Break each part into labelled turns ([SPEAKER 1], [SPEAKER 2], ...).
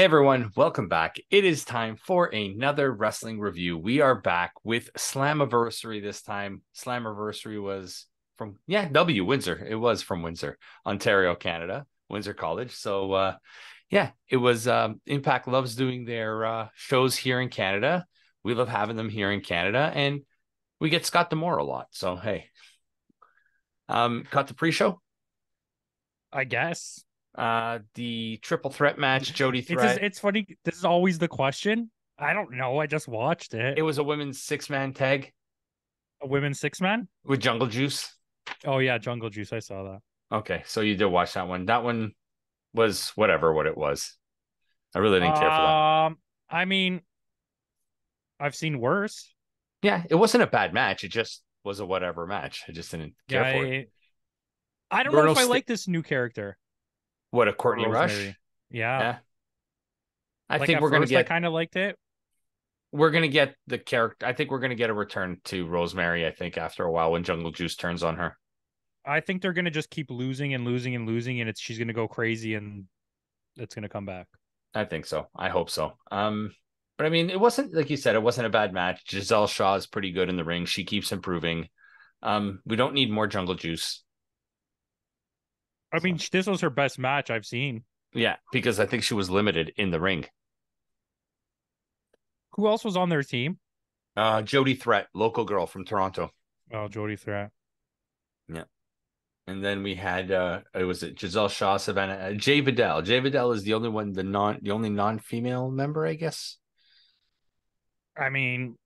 [SPEAKER 1] Hey everyone, welcome back. It is time for another wrestling review. We are back with Slammiversary this time. Slammiversary was from yeah, W Windsor. It was from Windsor, Ontario, Canada, Windsor College. So uh yeah, it was um Impact loves doing their uh shows here in Canada. We love having them here in Canada and we get Scott D'Amore a lot. So hey. Um caught the pre-show?
[SPEAKER 2] I guess.
[SPEAKER 1] Uh, the triple threat match, Jody
[SPEAKER 2] It's
[SPEAKER 1] Threat.
[SPEAKER 2] just, it's funny. This is always the question. I don't know. I just watched it.
[SPEAKER 1] it was a women's six man tag
[SPEAKER 2] a women's six man.
[SPEAKER 1] with Jungle Juice.
[SPEAKER 2] Oh yeah, Jungle Juice. I saw that.
[SPEAKER 1] Okay, so you did watch that one. That one was whatever what it was. I really didn't care for that.
[SPEAKER 2] Um, I mean, I've seen worse.
[SPEAKER 1] Yeah, it wasn't a bad match. It just was a whatever match. I just didn't care
[SPEAKER 2] Yeah,
[SPEAKER 1] for it.
[SPEAKER 2] I, I don't
[SPEAKER 1] Bruno
[SPEAKER 2] know if I like this new character.
[SPEAKER 1] What a Courtney Rush.
[SPEAKER 2] Yeah,
[SPEAKER 1] Yeah. I
[SPEAKER 2] like
[SPEAKER 1] think we're gonna
[SPEAKER 2] first I
[SPEAKER 1] get
[SPEAKER 2] kind of liked it.
[SPEAKER 1] we're gonna get the character. I think we're gonna get a return to Rosemary. I think after a while when Jungle Juice turns on her.
[SPEAKER 2] I think they're gonna just keep losing and losing and losing, and it's she's gonna go crazy and it's gonna come back.
[SPEAKER 1] I think so. I hope so. Um, but I mean, it wasn't like you said. It wasn't a bad match. Giselle Shaw is pretty good in the ring. She keeps improving. Um, we don't need more Jungle Juice.
[SPEAKER 2] I mean, this was her best match I've seen.
[SPEAKER 1] Yeah, because I think she was limited in the ring.
[SPEAKER 2] Who else was on their team?
[SPEAKER 1] Uh, Jody Threat, local girl from Toronto,
[SPEAKER 2] Oh, Jody Threat. Yeah.
[SPEAKER 1] And then we had uh, it was it Giselle Shaw, Savannah, uh, Jai Vidal. Jai Vidal is the only one, the non, the only non-female member, I guess.
[SPEAKER 2] I mean,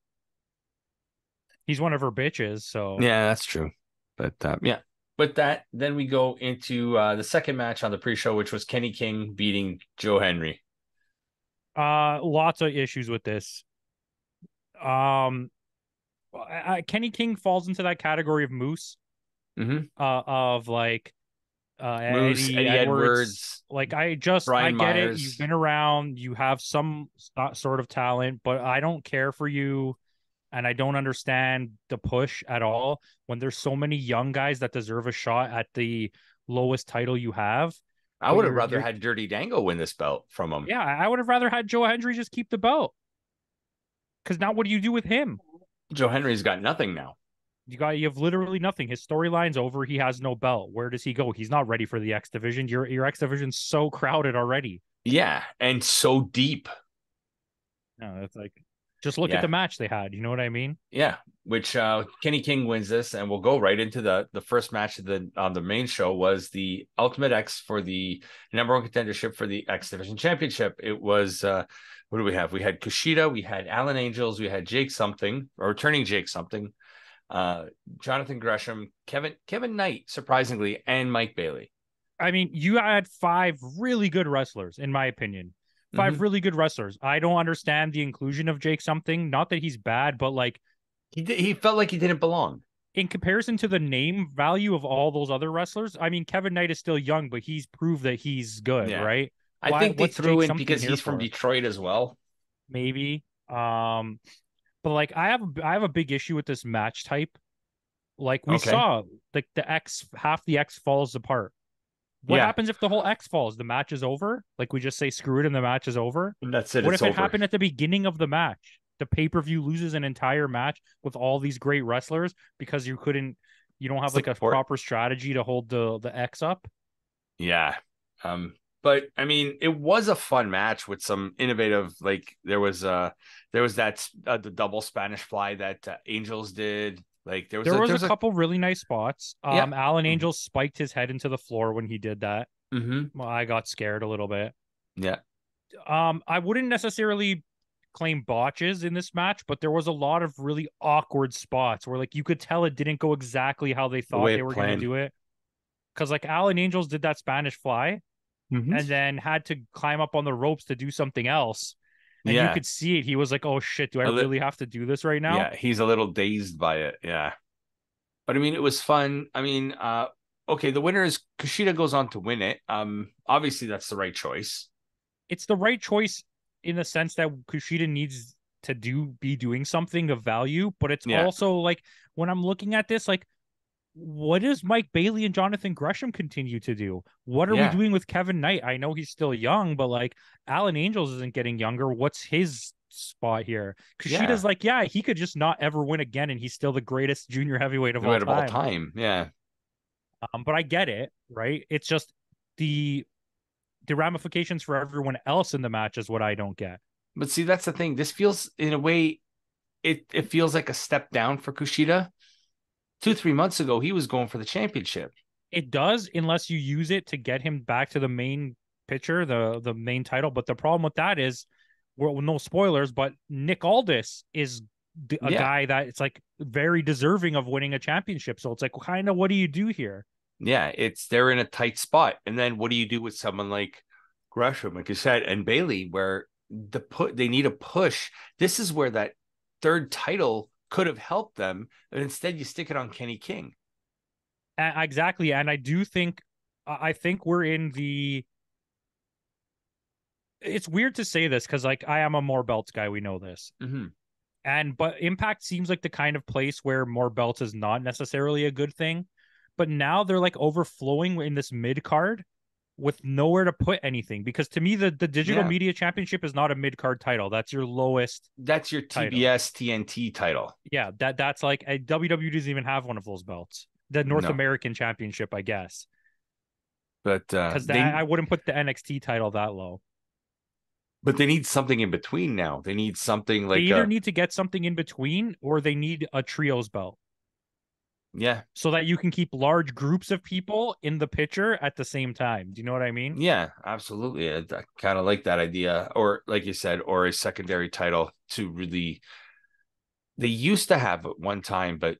[SPEAKER 2] he's one of her bitches, so
[SPEAKER 1] Yeah, that's true. But uh, yeah, but that then we go into uh, the second match on the pre-show, which was Kenny King beating Joe Hendry.
[SPEAKER 2] uh lots of issues with this. Um I, I, Kenny King falls into that category of moose
[SPEAKER 1] Mm-hmm.
[SPEAKER 2] uh of like uh
[SPEAKER 1] Moose,
[SPEAKER 2] Eddie,
[SPEAKER 1] Eddie
[SPEAKER 2] Edwards.
[SPEAKER 1] Edwards.
[SPEAKER 2] Like I just
[SPEAKER 1] Brian
[SPEAKER 2] I get
[SPEAKER 1] Myers.
[SPEAKER 2] it. You've been around, you have some sort of talent, but I don't care for you and I don't understand the push at all when there's so many young guys that deserve a shot at the lowest title you have.
[SPEAKER 1] I would have rather
[SPEAKER 2] you're-
[SPEAKER 1] had Dirty Dango win this belt from him.
[SPEAKER 2] Yeah, I would have rather had Joe Hendry just keep the belt. Because now, what do you do with him?
[SPEAKER 1] Joe Hendry's got nothing now.
[SPEAKER 2] You got you have literally nothing. His storyline's over. He has no belt. Where does he go? He's not ready for the X division. Your your X division's so crowded already.
[SPEAKER 1] Yeah, and so deep.
[SPEAKER 2] No, it's like just look
[SPEAKER 1] Yeah.
[SPEAKER 2] at the match they had. You know what I mean?
[SPEAKER 1] Yeah, which uh Kenny King wins this, and we'll go right into the the first match of the on the main show was the Ultimate X for the number one contendership for the X Division Championship. It was uh what do we have? We had Kushida, we had Alan Angels, we had Jake something, or returning Jake something, uh Jonathan Gresham, Kevin Kevin Knight, surprisingly, and Mike Bailey.
[SPEAKER 2] I mean, you had five really good wrestlers, in my opinion. 5
[SPEAKER 1] Mhm.
[SPEAKER 2] really good wrestlers. I don't understand the inclusion of Jake something. Not that he's bad, but like
[SPEAKER 1] He did, he felt like he didn't belong.
[SPEAKER 2] in comparison to the name value of all those other wrestlers, I mean, Kevin Knight is still young, but he's proved that he's good,
[SPEAKER 1] Yeah.
[SPEAKER 2] right?
[SPEAKER 1] I
[SPEAKER 2] Why-
[SPEAKER 1] think they threw
[SPEAKER 2] Jake
[SPEAKER 1] in because he's from? Detroit as well.
[SPEAKER 2] Maybe. Um, but like, I have I have a big issue with this match type. Like we
[SPEAKER 1] Okay.
[SPEAKER 2] saw, like the X half the X falls apart. What
[SPEAKER 1] Yeah.
[SPEAKER 2] happens if the whole X falls? The match is over. Like we just say screw it and the match is over.
[SPEAKER 1] And that's it.
[SPEAKER 2] what if it
[SPEAKER 1] over.
[SPEAKER 2] happened at the beginning of the match? The pay per view loses an entire match with all these great wrestlers because you couldn't, you don't have like a proper strategy to hold the the X up.
[SPEAKER 1] Yeah. Um, but I mean, it was a fun match with some innovative, like there was uh there was that uh, the double Spanish fly that uh, Angels did. Like there was
[SPEAKER 2] There
[SPEAKER 1] a,
[SPEAKER 2] was,
[SPEAKER 1] there
[SPEAKER 2] a couple really nice spots.
[SPEAKER 1] Yeah.
[SPEAKER 2] Um, Alan
[SPEAKER 1] Mhm.
[SPEAKER 2] Angel spiked his head into the floor when he did that.
[SPEAKER 1] Mhm.
[SPEAKER 2] Well, I got scared a little bit.
[SPEAKER 1] Yeah.
[SPEAKER 2] Um, I wouldn't necessarily claim botches in this match, but there was a lot of really awkward spots where like you could tell it didn't go exactly how they thought
[SPEAKER 1] way
[SPEAKER 2] they were going to do it. Because like Alan Angels did that Spanish fly
[SPEAKER 1] Mhm.
[SPEAKER 2] and then had to climb up on the ropes to do something else. And you could see it. He was like, "Oh shit, do I
[SPEAKER 1] li-
[SPEAKER 2] really have to do this right now?"
[SPEAKER 1] Yeah, he's a little dazed by it. Yeah. But I mean, it was fun. I mean, uh okay, the winner is Kushida goes on to win it. Um obviously that's the right choice.
[SPEAKER 2] It's the right choice in the sense that Kushida needs to do be doing something of value, but it's
[SPEAKER 1] Yeah.
[SPEAKER 2] also like when I'm looking at this, like what does Mike Bailey and Jonathan Gresham continue to do? What are
[SPEAKER 1] Yeah.
[SPEAKER 2] we doing with Kevin Knight? I know he's still young, but like Alan Angels isn't getting younger. What's his spot here? Kushida's
[SPEAKER 1] Yeah.
[SPEAKER 2] like, yeah, he could just not ever win again, and he's still the greatest junior heavyweight of, all,
[SPEAKER 1] Right of
[SPEAKER 2] time.
[SPEAKER 1] all time. Yeah.
[SPEAKER 2] Um, but I get it, right? It's just the the ramifications for everyone else in the match is what I don't get.
[SPEAKER 1] But see, that's the thing. This feels in a way, it it feels like a step down for Kushida. Two, three months ago, he was going for the championship.
[SPEAKER 2] It does unless you use it to get him back to the main pitcher, the the main title. But the problem with that is, well, no spoilers, but Nick Aldis is a
[SPEAKER 1] Yeah.
[SPEAKER 2] guy that it's like very deserving of winning a championship. So it's like, kind of, what do you do here?
[SPEAKER 1] Yeah, it's they're in a tight spot. And then what do you do with someone like Gresham, like you said, and Bailey, where the put they need a push. This is where that third title could have helped them, and instead you stick it on Kenny King.
[SPEAKER 2] A- exactly, and I do think, I I think we're in the. It's weird to say this because, like, I am a more belts guy. We know this,
[SPEAKER 1] Mm-hmm.
[SPEAKER 2] and but Impact seems like the kind of place where more belts is not necessarily a good thing. But now they're like overflowing in this mid card with nowhere to put anything because to me the the digital
[SPEAKER 1] Yeah.
[SPEAKER 2] media championship is not a mid card title. That's your lowest.
[SPEAKER 1] That's your
[SPEAKER 2] Title.
[SPEAKER 1] TBS TNT title.
[SPEAKER 2] Yeah, that that's like a WWE doesn't even have one of those belts. The North
[SPEAKER 1] No.
[SPEAKER 2] American Championship, I guess,
[SPEAKER 1] But uh,
[SPEAKER 2] because
[SPEAKER 1] they,
[SPEAKER 2] I wouldn't put the NXT title that low.
[SPEAKER 1] but they need something in between now. They need something like
[SPEAKER 2] they either
[SPEAKER 1] uh,
[SPEAKER 2] need to get something in between or they need a trios belt
[SPEAKER 1] yeah,
[SPEAKER 2] so that you can keep large groups of people in the picture at the same time. Do you know what I mean?
[SPEAKER 1] Yeah, absolutely. I, I kind of like that idea. Or, like you said, or a secondary title to really. They used to have it one time, but.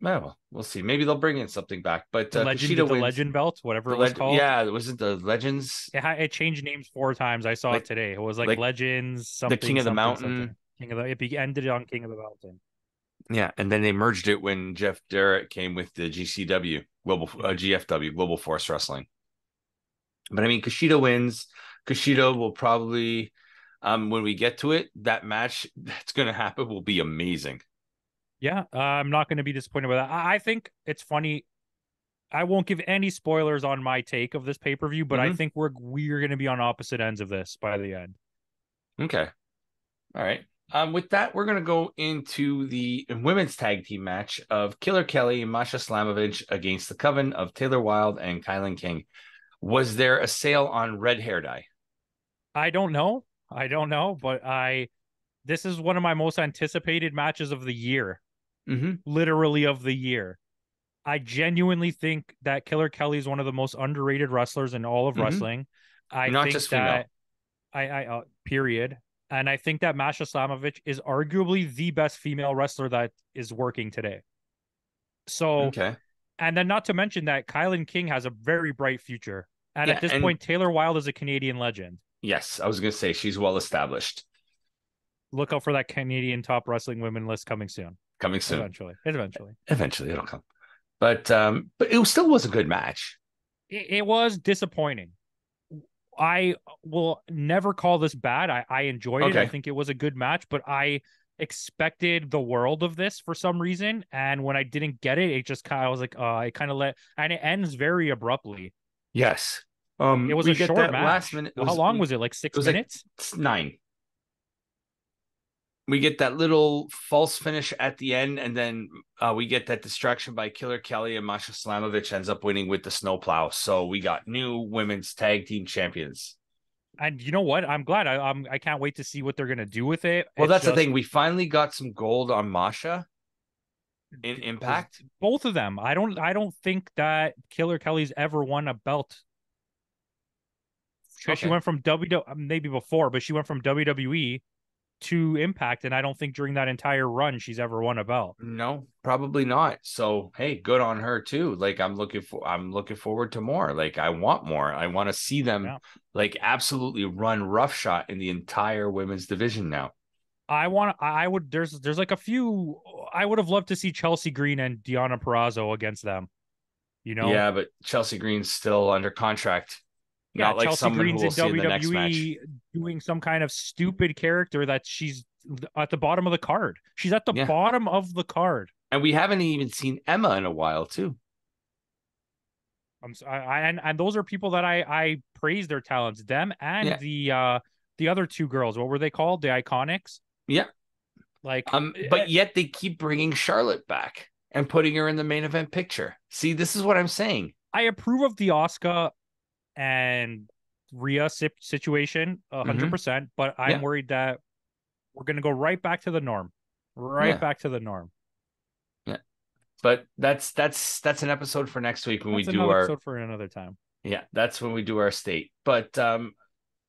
[SPEAKER 1] Well, we'll see. Maybe they'll bring in something back. But
[SPEAKER 2] The
[SPEAKER 1] uh,
[SPEAKER 2] legend, the legend belt, whatever
[SPEAKER 1] The
[SPEAKER 2] it was
[SPEAKER 1] leg-
[SPEAKER 2] called.
[SPEAKER 1] Yeah, it was it the Legends?
[SPEAKER 2] It, it changed names four times. I saw
[SPEAKER 1] Like-
[SPEAKER 2] it today. It was like,
[SPEAKER 1] like
[SPEAKER 2] Legends, something, The
[SPEAKER 1] King of the
[SPEAKER 2] something,
[SPEAKER 1] Mountain.
[SPEAKER 2] something. King of the. It ended on King of the Mountain.
[SPEAKER 1] Yeah, and then they merged it when Jeff Jarrett came with the GCW Global uh, GFW Global Force Wrestling. But I mean, Kushida wins. Kushida will probably, um, when we get to it, that match that's going to happen will be amazing.
[SPEAKER 2] Yeah, uh, I'm not going to be disappointed with that. I, I think it's funny. I won't give any spoilers on my take of this pay per view, but I
[SPEAKER 1] Mhm.
[SPEAKER 2] think we're we're going to be on opposite ends of this by the end.
[SPEAKER 1] Okay, all right. Um, with that, we're going to go into the women's tag team match of Killer Kelly and Masha Slamovich against the Coven of Taylor Wilde and KiLynn King. Was there a sale on red hair dye?
[SPEAKER 2] I don't know. I don't know, but I this is one of my most anticipated matches of the year,
[SPEAKER 1] Mm-hmm.
[SPEAKER 2] literally of the year. I genuinely think that Killer Kelly is one of the most underrated wrestlers in all of
[SPEAKER 1] Mhm.
[SPEAKER 2] wrestling. I
[SPEAKER 1] Not
[SPEAKER 2] think
[SPEAKER 1] just female.
[SPEAKER 2] that I I uh, period. And I think that Masha Slamovich is arguably the best female wrestler that is working today. So,
[SPEAKER 1] Okay.
[SPEAKER 2] and then not to mention that KiLynn King has a very bright future. And
[SPEAKER 1] Yeah,
[SPEAKER 2] at this
[SPEAKER 1] and-
[SPEAKER 2] point, Taylor Wilde is a Canadian legend.
[SPEAKER 1] Yes, I was going to say she's well established.
[SPEAKER 2] Look out for that Canadian top wrestling women list coming soon.
[SPEAKER 1] Coming soon.
[SPEAKER 2] Eventually. Eventually.
[SPEAKER 1] Eventually, it'll come. But um, but it still was a good match.
[SPEAKER 2] It, it was disappointing. I will never call this bad. I, I enjoyed it. I think it was a good match, but I expected the world of this for some reason. And when I didn't get it, it just kind of I was like, uh, I kind of let, and it ends very abruptly.
[SPEAKER 1] Yes. Um,
[SPEAKER 2] It was a short match.
[SPEAKER 1] Last minute. it
[SPEAKER 2] Well, How long was it? Like six
[SPEAKER 1] it was like-
[SPEAKER 2] minutes?
[SPEAKER 1] It's nine. We get that little false finish at the end, and then uh, we get that distraction by Killer Kelly and Masha Slamovich ends up winning with the snowplow. So we got new women's tag team champions.
[SPEAKER 2] and you know what? I'm glad. I I'm, I can't wait to see what they're gonna do with it.
[SPEAKER 1] Well,
[SPEAKER 2] It's
[SPEAKER 1] that's
[SPEAKER 2] just-
[SPEAKER 1] the thing. We finally got some gold on Masha in Impact.
[SPEAKER 2] Both of them. I don't. I don't think that Killer Kelly's ever won a belt. She, she went from W maybe before, but she went from WWE to Impact, and I don't think during that entire run she's ever won a belt.
[SPEAKER 1] No, probably not. So hey, good on her too. Like I'm looking for I'm looking forward to more. Like I want more. I want to see them
[SPEAKER 2] Yeah.
[SPEAKER 1] like absolutely run roughshot in the entire women's division now.
[SPEAKER 2] I want. To. I would. There's. There's like a few. I would have loved to see Chelsea Green and Deonna Purrazzo against them. You know.
[SPEAKER 1] Yeah, but Chelsea Green's still under contract.
[SPEAKER 2] Yeah,
[SPEAKER 1] not like
[SPEAKER 2] Chelsea Green's in
[SPEAKER 1] will see in the next match.
[SPEAKER 2] WWE doing some kind of stupid character that she's at the bottom of the card. She's at the
[SPEAKER 1] Yeah.
[SPEAKER 2] bottom of the card.
[SPEAKER 1] And we haven't even seen Emma in a while, too.
[SPEAKER 2] I'm I, I and and those are people that I I praise their talents. Them and
[SPEAKER 1] Yeah.
[SPEAKER 2] the uh the other two girls. What were they called? The Iconics.
[SPEAKER 1] Yeah.
[SPEAKER 2] Like
[SPEAKER 1] Um,
[SPEAKER 2] eh,
[SPEAKER 1] but yet they keep bringing Charlotte back and putting her in the main event picture. See, this is what I'm saying.
[SPEAKER 2] I approve of the Oscar and Rhea situation a hundred percent, but I'm
[SPEAKER 1] Mm-hmm. Yeah.
[SPEAKER 2] worried that we're gonna go right back to the norm, right
[SPEAKER 1] Yeah.
[SPEAKER 2] back to the norm. Yeah.
[SPEAKER 1] But that's that's that's an episode for next week when
[SPEAKER 2] That's
[SPEAKER 1] we do our
[SPEAKER 2] episode for another time.
[SPEAKER 1] Yeah, that's when we do our state. But um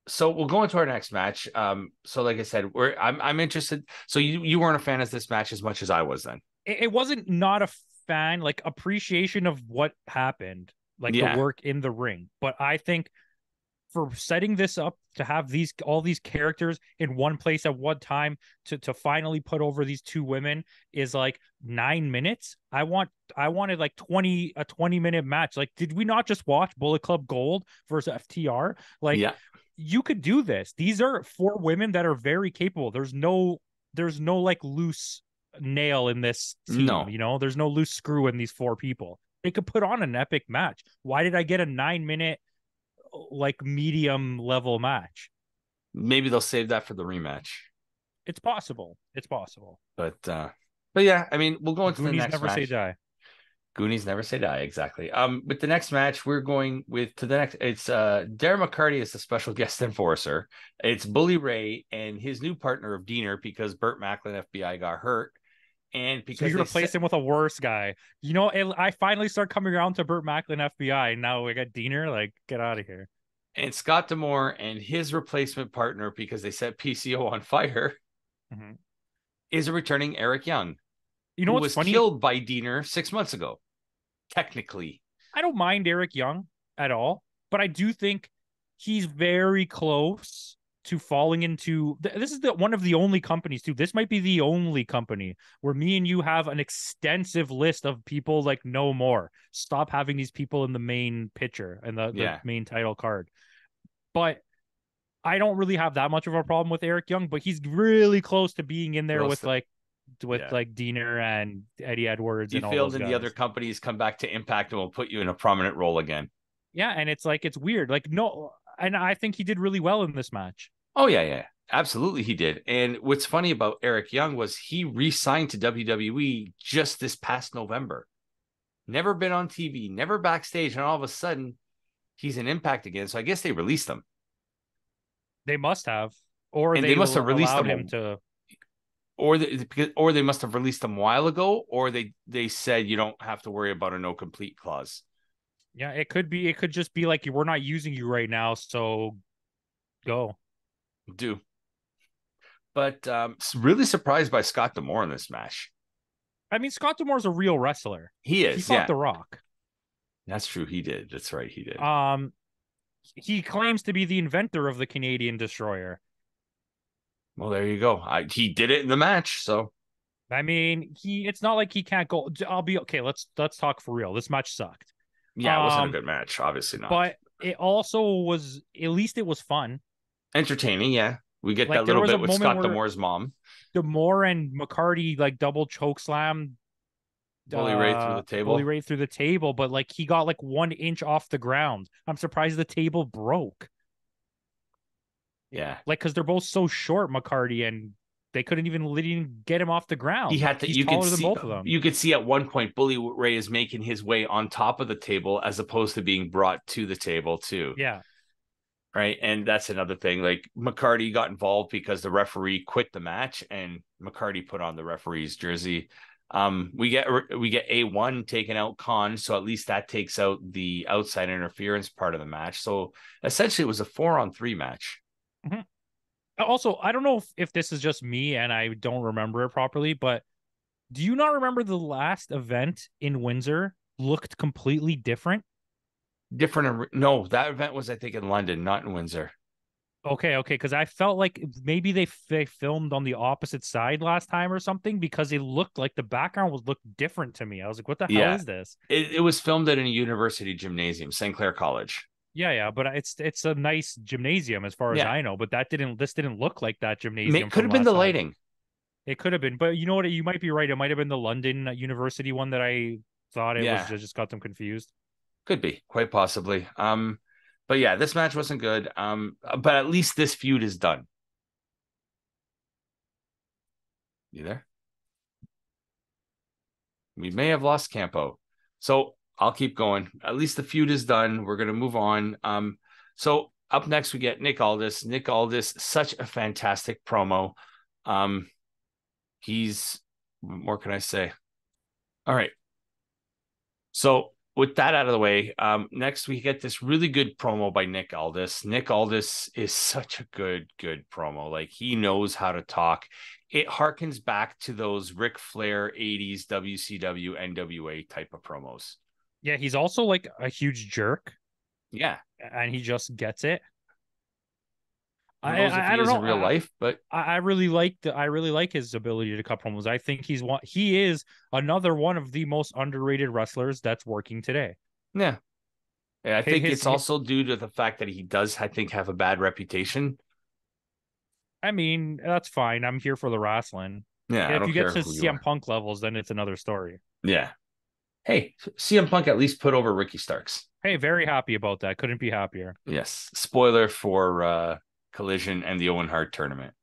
[SPEAKER 1] so we'll go into our next match. Um so like I said, we're I'm I'm interested. So you you weren't a fan of this match as much as I was then.
[SPEAKER 2] It, it wasn't not a fan like appreciation of what happened, like
[SPEAKER 1] Yeah.
[SPEAKER 2] the work in the ring, but I think for setting this up to have these all these characters in one place at one time to to finally put over these two women is like nine minutes. I want I wanted like 20 a 20 minute match. Like, did we not just watch Bullet Club Gold versus FTR? Like
[SPEAKER 1] yeah.
[SPEAKER 2] you could do this. These are four women that are very capable. There's no there's no like loose nail in this team,
[SPEAKER 1] No.
[SPEAKER 2] you know. There's no loose screw in these four people. They could put on an epic match. Why did I get a 9 minute like medium level match?
[SPEAKER 1] Maybe they'll save that for the rematch.
[SPEAKER 2] It's possible. It's possible.
[SPEAKER 1] But uh but yeah, I mean, we'll go into the
[SPEAKER 2] Goonies
[SPEAKER 1] next
[SPEAKER 2] never
[SPEAKER 1] match.
[SPEAKER 2] say die.
[SPEAKER 1] Goonies never say die, exactly. Um, with the next match, we're going with to the next. It's uh Darren McCarty is the special guest enforcer. It's Bully Ray and his new partner of Deaner because Burt Macklin FBI got hurt, and
[SPEAKER 2] So
[SPEAKER 1] because
[SPEAKER 2] you replace him with a worse guy. You know, it, I finally start coming around to Burt Macklin FBI. Now we got Deaner. Like, get out of here.
[SPEAKER 1] and Scott D'Amore and his replacement partner because they set PCO on fire
[SPEAKER 2] Mhm.
[SPEAKER 1] is a returning Eric Young,
[SPEAKER 2] You know
[SPEAKER 1] who
[SPEAKER 2] what's
[SPEAKER 1] was
[SPEAKER 2] funny?
[SPEAKER 1] killed by Deaner six months ago. Technically,
[SPEAKER 2] I don't mind Eric Young at all, but I do think he's very close to falling into th- this is the one of the only companies too. This might be the only company where me and you have an extensive list of people like no more. Stop having these people in the main picture and the, the main title card. But I don't really have that much of a problem with Eric Young, but he's really close to being in there
[SPEAKER 1] Close
[SPEAKER 2] with like with
[SPEAKER 1] Yeah.
[SPEAKER 2] like Deaner and Eddie Edwards
[SPEAKER 1] you
[SPEAKER 2] and all
[SPEAKER 1] failed
[SPEAKER 2] those
[SPEAKER 1] in the other companies, come back to Impact and will put you in a prominent role again.
[SPEAKER 2] Yeah, and it's like it's weird. Like no, and I think he did really well in this match.
[SPEAKER 1] Oh yeah, yeah, absolutely, he did. And what's funny about Eric Young was he re-signed to WWE just this past November. Never been on TV, never backstage, and all of a sudden, he's in Impact again. So I guess they released him.
[SPEAKER 2] They must have, or
[SPEAKER 1] And
[SPEAKER 2] they,
[SPEAKER 1] they must have released him
[SPEAKER 2] him to.
[SPEAKER 1] or they, because- or they must have released them a while ago, or they they said you don't have to worry about a non-compete clause.
[SPEAKER 2] Yeah, it could be. It could just be like we're not using you right now, so go.
[SPEAKER 1] Do, but um, really surprised by Scott D'Amore in this match.
[SPEAKER 2] I mean, Scott D'Amore's a real wrestler.
[SPEAKER 1] He is.
[SPEAKER 2] He
[SPEAKER 1] is,
[SPEAKER 2] fought
[SPEAKER 1] yeah,
[SPEAKER 2] The Rock.
[SPEAKER 1] that's true. He did. That's right. He did.
[SPEAKER 2] Um, he claims to be the inventor of the Canadian Destroyer.
[SPEAKER 1] well, there you go. I, he did it in the match, so
[SPEAKER 2] I mean, he. It's not like he can't go. I'll be okay. Let's let's talk for real. This match sucked,
[SPEAKER 1] yeah, it wasn't
[SPEAKER 2] Um,
[SPEAKER 1] a good match. Obviously not.
[SPEAKER 2] but it also was. At least it was fun.
[SPEAKER 1] Entertaining. Yeah, we get
[SPEAKER 2] Like,
[SPEAKER 1] that little bit with Scott D'Amore's mom.
[SPEAKER 2] D'Amore and McCarty like double choke slam
[SPEAKER 1] Bully Ray through
[SPEAKER 2] uh,
[SPEAKER 1] the table.
[SPEAKER 2] Bully Ray through the table, but like he got like one inch off the ground. I'm surprised the table broke.
[SPEAKER 1] Yeah,
[SPEAKER 2] Like because they're both so short, McCarty, and they couldn't even get him off the ground.
[SPEAKER 1] he had to.
[SPEAKER 2] He's
[SPEAKER 1] you could
[SPEAKER 2] than
[SPEAKER 1] see.
[SPEAKER 2] both of them.
[SPEAKER 1] You could see at one point Bully Ray is making his way on top of the table as opposed to being brought to the table too.
[SPEAKER 2] yeah,
[SPEAKER 1] right? And that's another thing. Like McCarty got involved because the referee quit the match, and McCarty put on the referee's jersey. Um, we get we get a one taken out Khan, so at least that takes out the outside interference part of the match. So essentially, it was a four on three match.
[SPEAKER 2] Also, I don't know if, if this is just me and I don't remember it properly, but do you not remember the last event in Windsor looked completely different?
[SPEAKER 1] Different. No, that event was I think in London, not in Windsor.
[SPEAKER 2] Okay, okay, because I felt like maybe they, they filmed on the opposite side last time or something because it looked like the background was looked different to me. I was like, what the hell is this?
[SPEAKER 1] It, it was filmed at a university gymnasium, St. Clair College.
[SPEAKER 2] Yeah, yeah, but it's it's a nice gymnasium as far as
[SPEAKER 1] Yeah.
[SPEAKER 2] I know, but that didn't this didn't look like that gymnasium. From
[SPEAKER 1] could have been the
[SPEAKER 2] time.
[SPEAKER 1] lighting.
[SPEAKER 2] It could have been, but you know what? You might be right. It might have been the London University one that I thought it
[SPEAKER 1] Yeah.
[SPEAKER 2] was. I just got them confused.
[SPEAKER 1] Could be, quite possibly. Um, but yeah, this match wasn't good. Um, but at least this feud is done. You there? We may have lost Campo. So I'll keep going. At least the feud is done. We're gonna move on. Um, so up next we get Nick Aldis. Nick Aldis, such a fantastic promo. Um, he's what more can I say? All right. So with that out of the way, um, next we get this really good promo by Nick Aldis. Nick Aldis is such a good, good promo. Like he knows how to talk. It harkens back to those Ric Flair 80s WCW NWA type of promos.
[SPEAKER 2] Yeah, he's also like a huge jerk,
[SPEAKER 1] Yeah.
[SPEAKER 2] and he just gets it. I, I, I don't know.
[SPEAKER 1] in real life, but
[SPEAKER 2] I, I really like the I really like his ability to cut promos. I think he's one he is another one of the most underrated wrestlers that's working today.
[SPEAKER 1] yeah. Yeah, I
[SPEAKER 2] Hey,
[SPEAKER 1] think
[SPEAKER 2] his-
[SPEAKER 1] it's also due to the fact that he does, I think, have a bad reputation.
[SPEAKER 2] I mean, that's fine. I'm here for the wrestling.
[SPEAKER 1] Yeah,
[SPEAKER 2] if you get to CM
[SPEAKER 1] are.
[SPEAKER 2] Punk levels, then it's another story.
[SPEAKER 1] Yeah. Hey, CM Punk at least put over Ricky Starks.
[SPEAKER 2] Hey, very happy about that. Couldn't be happier.
[SPEAKER 1] Yes. Spoiler for uh Collision and the Owen Hart tournament.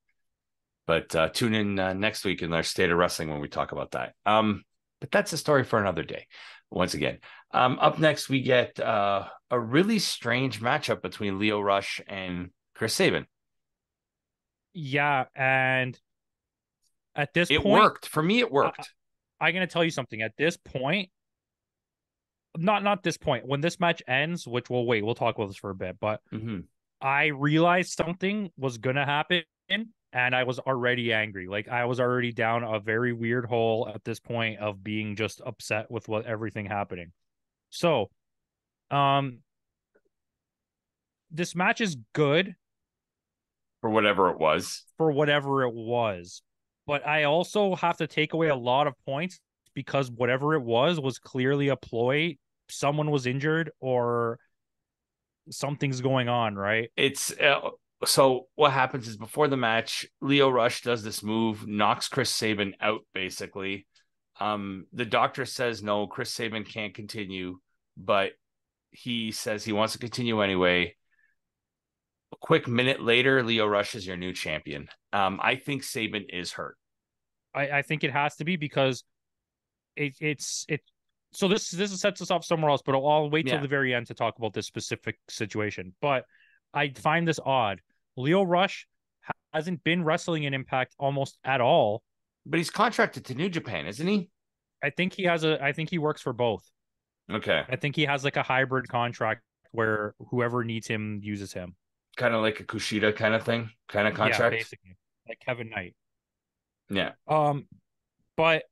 [SPEAKER 1] But uh tune in uh, next week in our state of wrestling when we talk about that. Um, but that's a story for another day. Once again. Um, up next we get uh a really strange matchup between Lio Rush and Chris Sabin.
[SPEAKER 2] Yeah, and at this point
[SPEAKER 1] It
[SPEAKER 2] point,
[SPEAKER 1] worked. For me, it worked.
[SPEAKER 2] I'm gonna tell you something. At this point, not not this point. When this match ends, which we'll wait, we'll talk about this for a bit, but
[SPEAKER 1] Mhm.
[SPEAKER 2] I realized something was gonna happen, and I was already angry. Like I was already down a very weird hole at this point of being just upset with what everything happening. So, um, this match is good
[SPEAKER 1] For whatever it was.
[SPEAKER 2] for whatever it was, but I also have to take away a lot of points because whatever it was was clearly a ploy. Someone was injured or something's going on, right?
[SPEAKER 1] it's uh, so what happens is before the match, Lio Rush does this move, knocks Chris Sabin out basically. Um, the doctor says no, Chris Sabin can't continue, but he says he wants to continue anyway. A quick minute later, Lio Rush is your new champion. Um, I think Sabin is hurt.
[SPEAKER 2] I, I think it has to be because it it's it. So this this sets us off somewhere else, but I'll, I'll wait till
[SPEAKER 1] Yeah.
[SPEAKER 2] the very end to talk about this specific situation. But I find this odd. Lio Rush hasn't been wrestling in Impact almost at all.
[SPEAKER 1] But he's contracted to New Japan, isn't he?
[SPEAKER 2] I think he has a. I think he works for both.
[SPEAKER 1] Okay.
[SPEAKER 2] I think he has like a hybrid contract where whoever needs him uses him.
[SPEAKER 1] Kind of like a Kushida kind of thing, kind of
[SPEAKER 2] Yeah,
[SPEAKER 1] contract.
[SPEAKER 2] basically, like Kevin Knight.
[SPEAKER 1] Yeah.
[SPEAKER 2] Um, but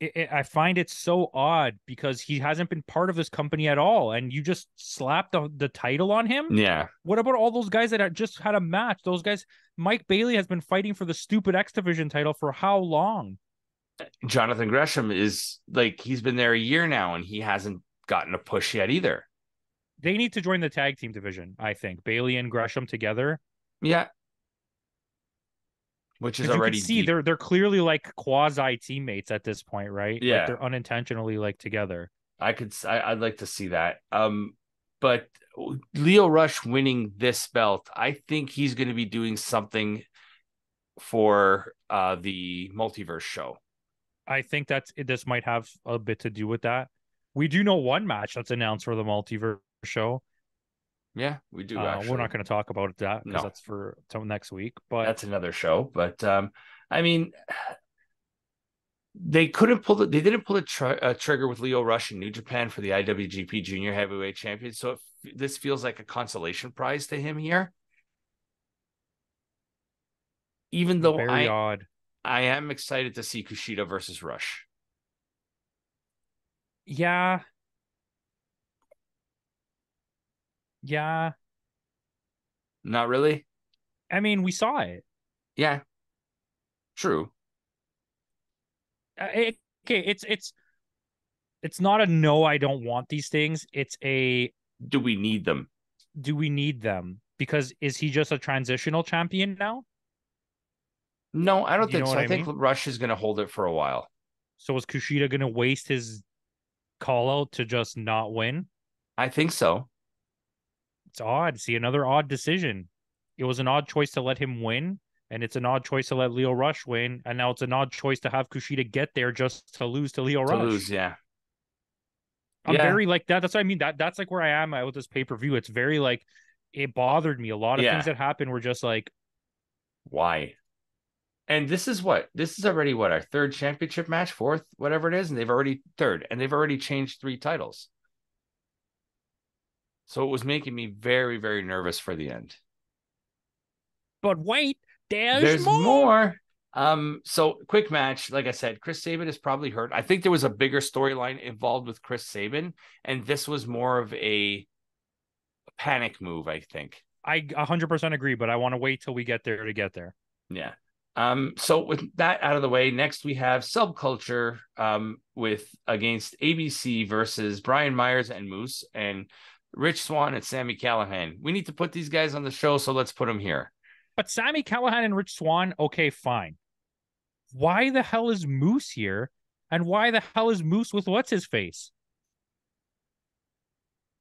[SPEAKER 2] it, it, I find it so odd because he hasn't been part of this company at all, and you just slapped the, the title on him.
[SPEAKER 1] Yeah.
[SPEAKER 2] What about all those guys that just had a match? Those guys, Mike Bailey has been fighting for the stupid X Division title for how long?
[SPEAKER 1] Jonathan Gresham is like he's been there a year now and he hasn't gotten a push yet either.
[SPEAKER 2] They need to join the tag team division. I think Bailey and Gresham together.
[SPEAKER 1] Yeah. Which is is
[SPEAKER 2] 'Cause you
[SPEAKER 1] already
[SPEAKER 2] can see
[SPEAKER 1] deep.
[SPEAKER 2] they're they're clearly like quasi teammates at this point, right?
[SPEAKER 1] Yeah.
[SPEAKER 2] like they're unintentionally like together.
[SPEAKER 1] I could I, would like to see that. Um but Lio Rush winning this belt, I think he's going to be doing something for uh the multiverse show.
[SPEAKER 2] I think that's this might have a bit to do with that. We do know one match that's announced for the multiverse show.
[SPEAKER 1] Yeah, we do
[SPEAKER 2] Uh,
[SPEAKER 1] actually.
[SPEAKER 2] we're not going to talk about that because
[SPEAKER 1] No.
[SPEAKER 2] that's for till next week. But
[SPEAKER 1] That's another show, but um I mean they couldn't pull the they didn't pull a, tr- a trigger with Lio Rush in New Japan for the IWGP Junior Heavyweight Champion, so it, this feels like a consolation prize to him here. Even though
[SPEAKER 2] very
[SPEAKER 1] I
[SPEAKER 2] odd.
[SPEAKER 1] I am excited to see Kushida versus Rush.
[SPEAKER 2] Yeah. Yeah.
[SPEAKER 1] Not really.
[SPEAKER 2] I mean, we saw it.
[SPEAKER 1] Yeah, true.
[SPEAKER 2] Uh, it- okay, it's it's it's not a no. I don't want these things. It's a
[SPEAKER 1] Do we need them?
[SPEAKER 2] do we need them? Because is he just a transitional champion now?
[SPEAKER 1] No, I don't
[SPEAKER 2] You
[SPEAKER 1] think so. I, think? Rush is going to hold it for a while.
[SPEAKER 2] So is Kushida going to waste his call out to just not win?
[SPEAKER 1] I think so.
[SPEAKER 2] It's odd. See, another odd decision. It was an odd choice to let him win, and it's an odd choice to let Lio Rush win, and now it's an odd choice to have Kushida get there just to lose to Lio
[SPEAKER 1] To
[SPEAKER 2] Rush.
[SPEAKER 1] lose, yeah.
[SPEAKER 2] I'm
[SPEAKER 1] Yeah.
[SPEAKER 2] very like that. That's what I mean. That that's like where I am with this pay per view. It's very like it bothered me. A lot of
[SPEAKER 1] Yeah.
[SPEAKER 2] things that happened were just like
[SPEAKER 1] Why? And this is what this is already what our third championship match, fourth, whatever it is, and they've already third, and they've already changed three titles. So it was making me very, very nervous for the end.
[SPEAKER 2] But wait, there's,
[SPEAKER 1] There's
[SPEAKER 2] more.
[SPEAKER 1] more. Um, so quick match, like I said, Chris Sabin is probably hurt. I think there was a bigger storyline involved with Chris Sabin, and this was more of a panic move, I think.
[SPEAKER 2] I 100% agree, but I want to wait till we get there to get there.
[SPEAKER 1] Yeah. Um, so with that out of the way, next we have subculture um with against ABC versus Brian Myers and Moose and Rich Swann and Sami Callihan. We need to put these guys on the show, so let's put them here.
[SPEAKER 2] But Sami Callihan and Rich Swann, okay, fine. Why the hell is Moose here? And why the hell is Moose with what's his face?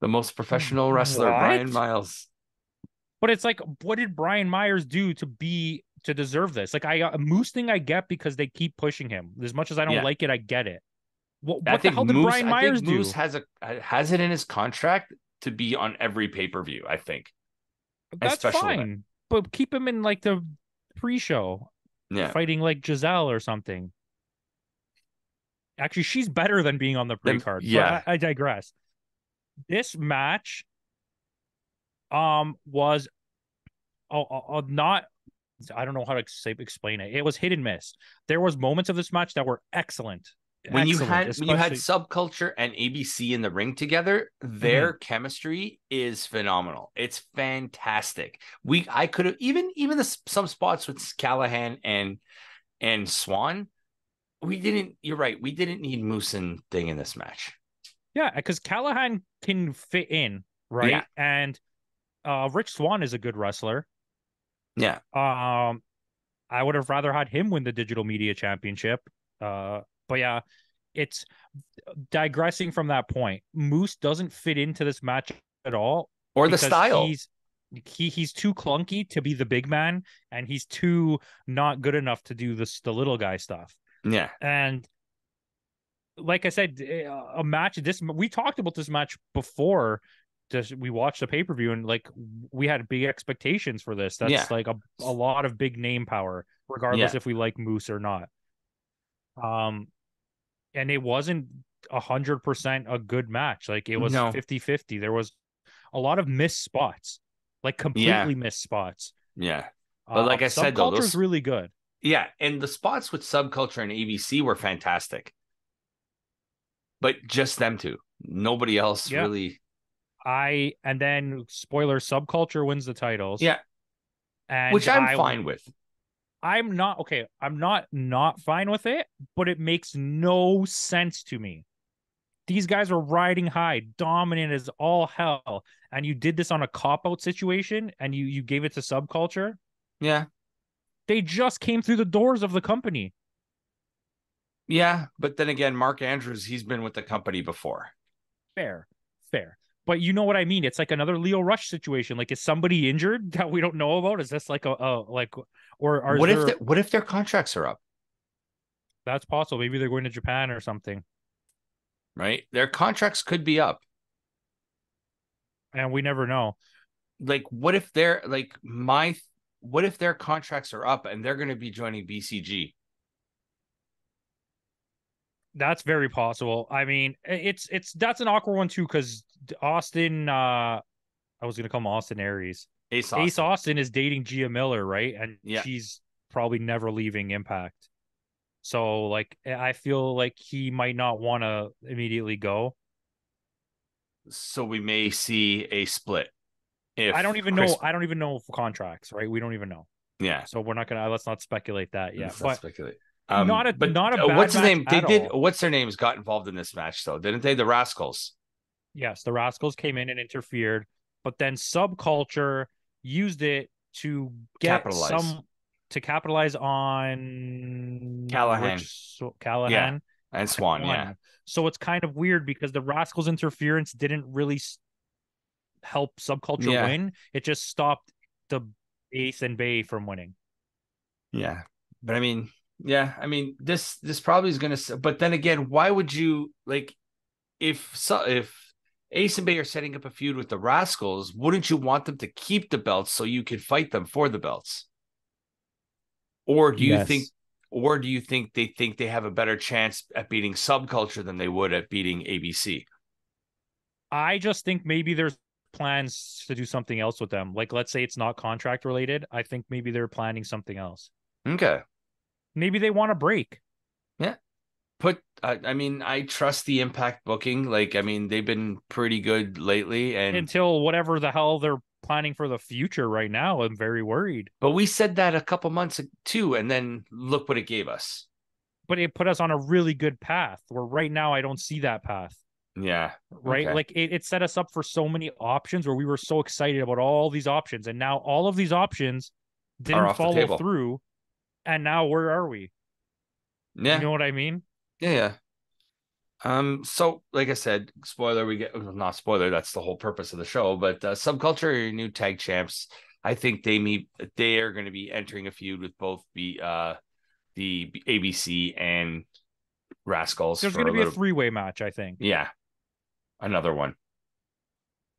[SPEAKER 1] The most professional hmm, wrestler,
[SPEAKER 2] What?
[SPEAKER 1] Brian Miles.
[SPEAKER 2] But it's like, what did Brian Myers do to be to deserve this? Like, I a Moose thing I get because they keep pushing him. As much as I don't
[SPEAKER 1] Yeah.
[SPEAKER 2] like it, I get it. What, what the hell did
[SPEAKER 1] Moose,
[SPEAKER 2] Brian Myers
[SPEAKER 1] think
[SPEAKER 2] do?
[SPEAKER 1] Moose has a has it in his contract to be on every pay per view. I think.
[SPEAKER 2] That's
[SPEAKER 1] special
[SPEAKER 2] fine,
[SPEAKER 1] event.
[SPEAKER 2] but keep him in like the pre-show,
[SPEAKER 1] Yeah.
[SPEAKER 2] fighting like Giselle or something. Actually, she's better than being on the pre-card.
[SPEAKER 1] yeah.
[SPEAKER 2] I, I digress. This match, um, was, oh, oh, not. I don't know how to explain it. It was hit and miss. There was moments of this match that were excellent.
[SPEAKER 1] When you
[SPEAKER 2] Excellent,
[SPEAKER 1] had when you had subculture and ABC in the ring together, their chemistry is phenomenal. It's fantastic. We I could have even even the, some spots with Callihan and and Swann. We didn't. You're right. We didn't need Moose and thing in this match.
[SPEAKER 2] Yeah, because Callihan can fit in, right?
[SPEAKER 1] Yeah.
[SPEAKER 2] And uh Rich Swann is a good wrestler.
[SPEAKER 1] Yeah.
[SPEAKER 2] Um I would have rather had him win the digital media championship. Uh but yeah, it's digressing from that point. Moose doesn't fit into this match at all.
[SPEAKER 1] Or the style.
[SPEAKER 2] He's he he's too clunky to be the big man, and he's too not good enough to do this the little guy stuff.
[SPEAKER 1] Yeah.
[SPEAKER 2] And like I said, eh, a match. This we talked about this match before. Just we watched the pay per view and like we had big expectations for this. That's
[SPEAKER 1] Yeah.
[SPEAKER 2] like a a lot of big name power, regardless
[SPEAKER 1] Yeah.
[SPEAKER 2] if we like Moose or not. Um, and it wasn't a hundred percent a good match. Like it was
[SPEAKER 1] No.
[SPEAKER 2] 50-50. There was a lot of missed spots, like completely missed spots.
[SPEAKER 1] Yeah. But like
[SPEAKER 2] Uh,
[SPEAKER 1] I said, though, those-
[SPEAKER 2] really good.
[SPEAKER 1] Yeah, and the spots with subculture and ABC were fantastic. But just them two. Nobody else
[SPEAKER 2] Yeah.
[SPEAKER 1] really.
[SPEAKER 2] I and then spoiler subculture wins the titles.
[SPEAKER 1] Yeah,
[SPEAKER 2] and
[SPEAKER 1] which I'm
[SPEAKER 2] I-
[SPEAKER 1] fine with.
[SPEAKER 2] I'm not okay. I'm not not fine with it, but it makes no sense to me. These guys are riding high, dominant as all hell, and you did this on a cop out situation, and you you gave it to subculture.
[SPEAKER 1] Yeah.
[SPEAKER 2] They just came through the doors of the company.
[SPEAKER 1] Yeah. But then again, Mark Andrews, he's been with the company before.
[SPEAKER 2] Fair, fair. But you know what I mean? It's like another Lio Rush situation. Like, is somebody injured that we don't know about? Is this like a, a like, or are
[SPEAKER 1] what
[SPEAKER 2] there,
[SPEAKER 1] if the, what if their contracts are up?
[SPEAKER 2] that's possible? Maybe they're going to Japan or something.
[SPEAKER 1] Right? Their contracts could be up.
[SPEAKER 2] and we never know.
[SPEAKER 1] Like, what if they're like my what if their contracts are up and they're gonna be joining BCG?
[SPEAKER 2] That's very possible. I mean, it's it's that's an awkward one too because Austin. uh I was gonna call him Austin Aries.
[SPEAKER 1] Ace
[SPEAKER 2] Ace
[SPEAKER 1] Austin.
[SPEAKER 2] Austin is dating Gia Miller, right? And
[SPEAKER 1] Yeah.
[SPEAKER 2] she's probably never leaving Impact. So like, I feel like he might not want to immediately go.
[SPEAKER 1] So we may see a split. If
[SPEAKER 2] I don't even
[SPEAKER 1] Chris-
[SPEAKER 2] know. I don't even know for contracts, right? We don't even know.
[SPEAKER 1] Yeah.
[SPEAKER 2] So we're not gonna. Let's not speculate that yet.
[SPEAKER 1] Let's not
[SPEAKER 2] But
[SPEAKER 1] speculate.
[SPEAKER 2] not a- not a
[SPEAKER 1] uh, what's his name? They did.
[SPEAKER 2] all.
[SPEAKER 1] What's their names? Got involved in this match, though, didn't they? The Rascals.
[SPEAKER 2] Yes, the Rascals came in and interfered, but then Subculture used it to get
[SPEAKER 1] Capitalize.
[SPEAKER 2] some to capitalize on
[SPEAKER 1] Callihan.
[SPEAKER 2] which- so- Callihan.
[SPEAKER 1] And Swann, yeah.
[SPEAKER 2] So it's kind of weird because the Rascals interference didn't really help subculture
[SPEAKER 1] Yeah.
[SPEAKER 2] win. It just stopped the Ace and Bey from winning.
[SPEAKER 1] Yeah. But I mean, yeah, I mean, this this probably is gonna but then again, why would you like if so if Ace and Bey are setting up a feud with the Rascals, wouldn't you want them to keep the belts so you could fight them for the belts? Or do you
[SPEAKER 2] Yes.
[SPEAKER 1] think or do you think they think they have a better chance at beating subculture than they would at beating ABC?
[SPEAKER 2] I just think maybe there's plans to do something else with them. Like let's say it's not contract related. I think maybe they're planning something else.
[SPEAKER 1] Okay.
[SPEAKER 2] Maybe they want a break.
[SPEAKER 1] Put I, I mean, I trust the impact booking. Like, I mean, they've been pretty good lately and
[SPEAKER 2] until whatever the hell they're planning for the future right now. I'm very worried.
[SPEAKER 1] But we said that a couple months too, and then look what it gave us.
[SPEAKER 2] But it put us on a really good path where right now I don't see that path.
[SPEAKER 1] Yeah.
[SPEAKER 2] Right.
[SPEAKER 1] Okay.
[SPEAKER 2] Like it, it set us up for so many options where we were so excited about all these options. And now all of these options didn't follow through. And now where are we?
[SPEAKER 1] Yeah.
[SPEAKER 2] You know what I mean?
[SPEAKER 1] Yeah. Yeah. Um. So, like I said, spoiler. We get well, not spoiler. That's the whole purpose of the show. But uh, subculture new tag champs. I think they meet. They are going to be entering a feud with both the uh the ABC and Rascals.
[SPEAKER 2] There's going to be
[SPEAKER 1] little-
[SPEAKER 2] a three way match, I think.
[SPEAKER 1] Yeah. Another one.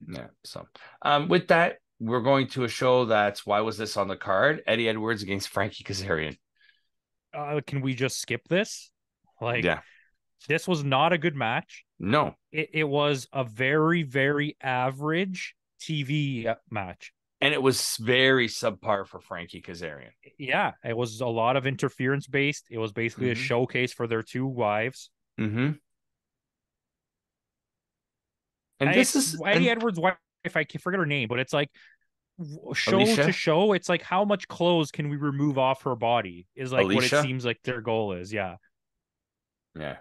[SPEAKER 1] Yeah. So, um, with that, we're going to a show that's why was this on the card? Eddie Edwards against Frankie Kazarian.
[SPEAKER 2] Uh, can we just skip this? Like,
[SPEAKER 1] yeah.
[SPEAKER 2] this was not a good match.
[SPEAKER 1] No.
[SPEAKER 2] It, it was a very, very average TV match.
[SPEAKER 1] And it was very subpar for Frankie Kazarian.
[SPEAKER 2] Yeah, it was a lot of interference based. It was basically a
[SPEAKER 1] Mhm.
[SPEAKER 2] showcase for their two wives.
[SPEAKER 1] Mm-hmm. And
[SPEAKER 2] And
[SPEAKER 1] this is
[SPEAKER 2] Eddie
[SPEAKER 1] and-
[SPEAKER 2] Edwards' wife. If I forget her name, but it's like show
[SPEAKER 1] Alisha?
[SPEAKER 2] to show. It's like how much clothes can we remove off her body? Is like what it seems like their goal is. Yeah,
[SPEAKER 1] Yeah.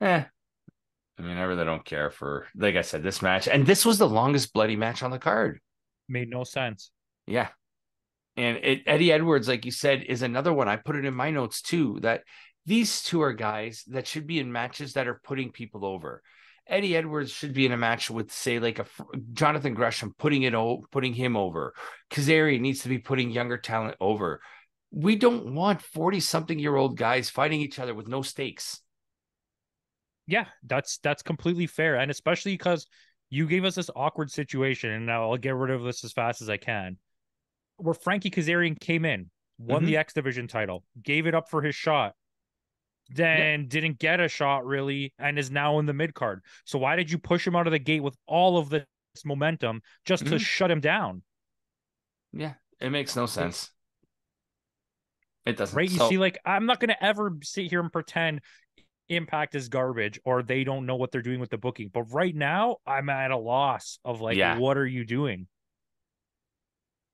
[SPEAKER 1] Eh. I mean, I really don't care for, like I said, this match. And this was the longest bloody match on the card.
[SPEAKER 2] made no sense.
[SPEAKER 1] Yeah. And it, Eddie Edwards, like you said, is another one. I put it in my notes too that these two are guys that should be in matches that are putting people over. Eddie Edwards should be in a match with, say, like a Jonathan Gresham, putting it o- putting him over. Kazarian needs to be putting younger talent over. We don't want forty something year old guys fighting each other with no stakes.
[SPEAKER 2] Yeah, that's that's completely fair, and especially because you gave us this awkward situation, and now I'll get rid of this as fast as I can. Where Frankie Kazarian came in, won
[SPEAKER 1] Mhm.
[SPEAKER 2] the X Division title, gave it up for his shot, then didn't get a shot really, and is now in the mid card. So why did you push him out of the gate with all of this momentum just to
[SPEAKER 1] Mhm.
[SPEAKER 2] shut him down?
[SPEAKER 1] Yeah, it makes no sense. It doesn't.
[SPEAKER 2] Right? You
[SPEAKER 1] So-
[SPEAKER 2] see, like I'm not gonna ever sit here and pretend Impact is garbage or they don't know what they're doing with the booking. But right now, I'm at a loss of like,
[SPEAKER 1] Yeah.
[SPEAKER 2] what are you doing?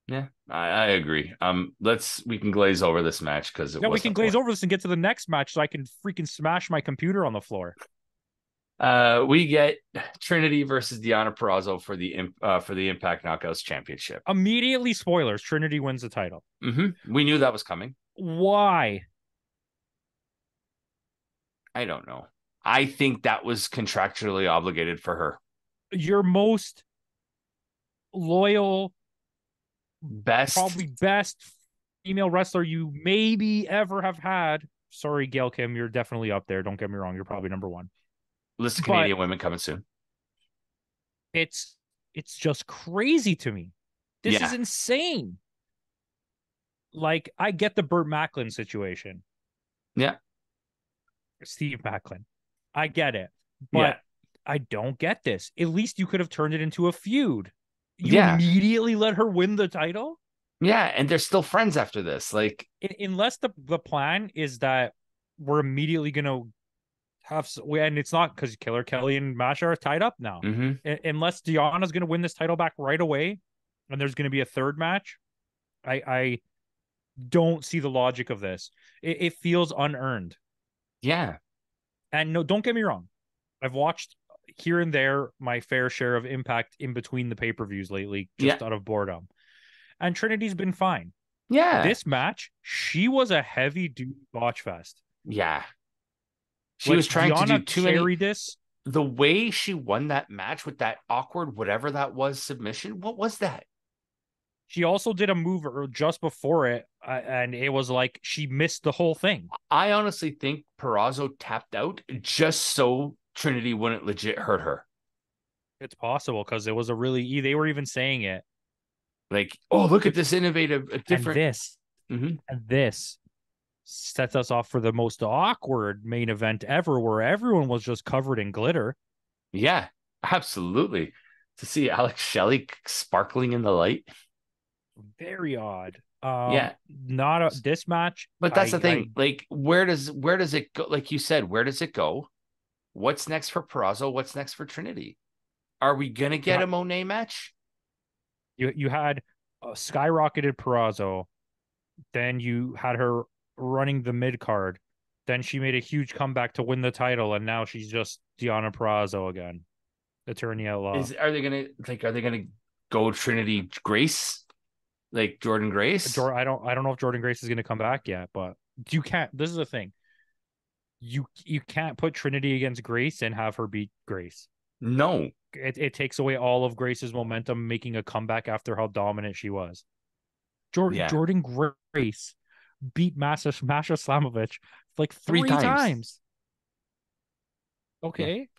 [SPEAKER 1] Yeah, I, I agree. Um, let's we can glaze over this match because it
[SPEAKER 2] No, we can glaze over this and get to the next match so I can freaking smash my computer on the floor.
[SPEAKER 1] Uh, we get Trinity versus Deonna Purrazzo for the imp- uh, for the Impact Knockouts Championship.
[SPEAKER 2] Immediately, spoilers Trinity wins the title.
[SPEAKER 1] hmm We knew that was coming.
[SPEAKER 2] Why?
[SPEAKER 1] I don't know. I think that was contractually obligated for her.
[SPEAKER 2] Your most loyal,
[SPEAKER 1] Best,
[SPEAKER 2] probably best female wrestler you maybe ever have had. Sorry, Gail Kim, you're definitely up there. Don't get me wrong. You're probably number one.
[SPEAKER 1] list of
[SPEAKER 2] but-
[SPEAKER 1] Canadian women coming soon.
[SPEAKER 2] it's it's just crazy to me. This
[SPEAKER 1] Yeah.
[SPEAKER 2] is insane. Like I get the Burt Macklin situation.
[SPEAKER 1] Yeah.
[SPEAKER 2] Steve Maclin. I get it. But
[SPEAKER 1] Yeah.
[SPEAKER 2] I don't get this. At least you could have turned it into a feud. You
[SPEAKER 1] Yeah.
[SPEAKER 2] immediately let her win the title?
[SPEAKER 1] Yeah, and they're still friends after this. Like,
[SPEAKER 2] unless the the plan is that we're immediately gonna have and it's not because Killer Kelly and Masha are tied up now.
[SPEAKER 1] mhm.
[SPEAKER 2] Unless Deonna's going to win this title back right away, and there's going to be a third match, I I don't see the logic of this. It, it feels unearned.
[SPEAKER 1] yeah,
[SPEAKER 2] And no, don't get me wrong, I've watched here and there my fair share of Impact in between the pay per views lately, just out of boredom. And Trinity's been fine.
[SPEAKER 1] Yeah.
[SPEAKER 2] This match, she was a heavy duty botch fest.
[SPEAKER 1] yeah. She
[SPEAKER 2] Like,
[SPEAKER 1] was trying to do too many.
[SPEAKER 2] this.
[SPEAKER 1] The way she won that match with that awkward, whatever that was, submission. What was that?
[SPEAKER 2] She also did a move just before it, uh, and it was like she missed the whole thing.
[SPEAKER 1] I honestly think Purrazzo tapped out just so Trinity wouldn't legit hurt her.
[SPEAKER 2] It's possible because it was a really they were even saying it.
[SPEAKER 1] Like, oh, look at this innovative, different.
[SPEAKER 2] And this
[SPEAKER 1] Mhm.
[SPEAKER 2] and this sets us off for the most awkward main event ever, where everyone was just covered in glitter.
[SPEAKER 1] Yeah, absolutely. To see Alex Shelley sparkling in the light.
[SPEAKER 2] Very odd. Um,
[SPEAKER 1] Yeah.
[SPEAKER 2] not a this match.
[SPEAKER 1] But that's
[SPEAKER 2] I-
[SPEAKER 1] the thing. like, where does where does it go? Like you said, where does it go? What's next for Purrazzo? What's next for Trinity? Are we gonna get a Monet match?
[SPEAKER 2] you you had uh, skyrocketed Purrazzo, then you had her running the mid card, then she made a huge comeback to win the title, and now she's just Deonna Purrazzo again, attorney at law.
[SPEAKER 1] Is are they gonna like? Are they gonna go Trinity Grace, like Jordan Grace?
[SPEAKER 2] Jor- I don't I don't know if Jordan Grace is going to come back yet, but you can't. This is the thing. You you can't put Trinity against Grace and have her beat Grace.
[SPEAKER 1] no,
[SPEAKER 2] It it takes away all of Grace's momentum, making a comeback after how dominant she was. Jordan
[SPEAKER 1] Yeah.
[SPEAKER 2] Jordan Grace beat Masha Masha Slamovich like
[SPEAKER 1] Three
[SPEAKER 2] three,
[SPEAKER 1] times.
[SPEAKER 2] times. Okay,